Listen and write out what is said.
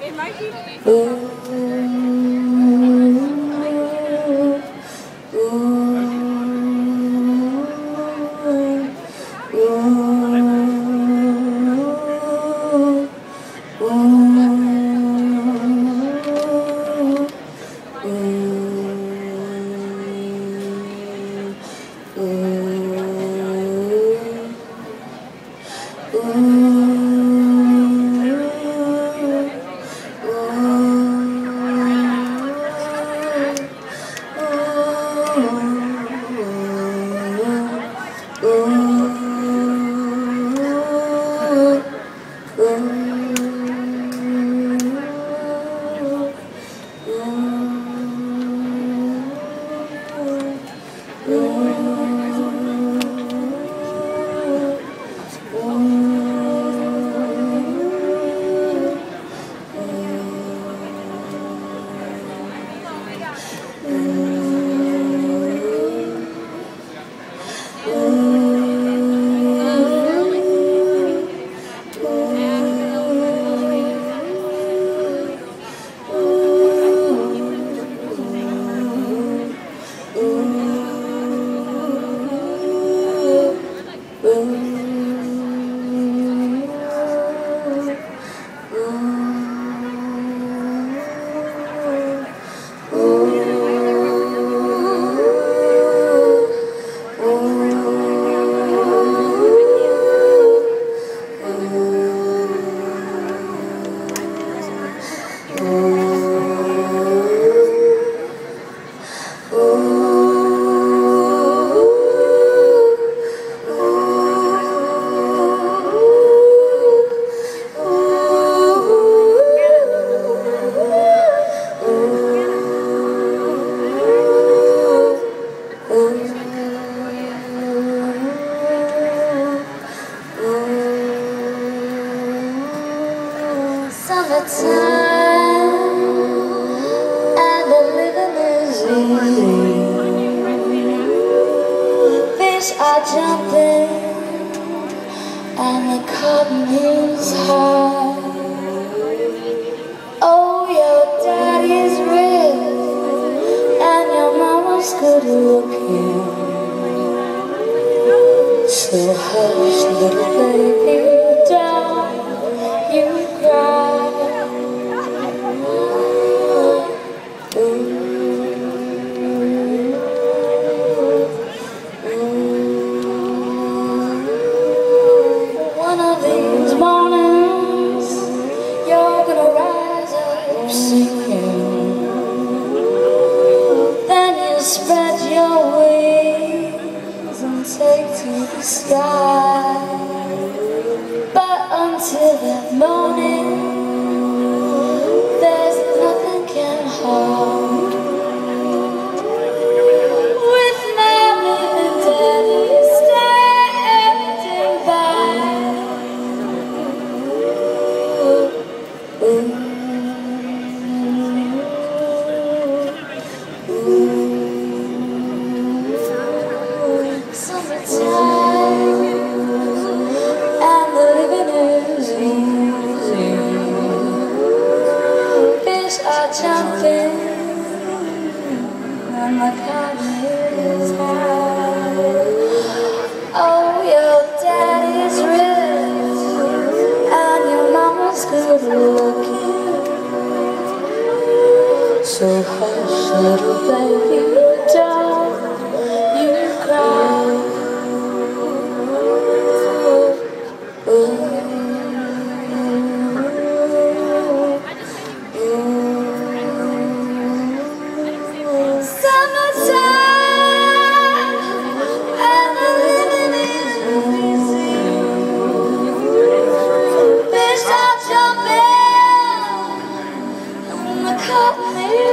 It might be. Ooh. Summertime and the living is easy. Are jumping and the cotton is high. Oh, your daddy's rich and your mama's good looking. So hush, little baby, take to the sky. But until that morning, So hush, little baby.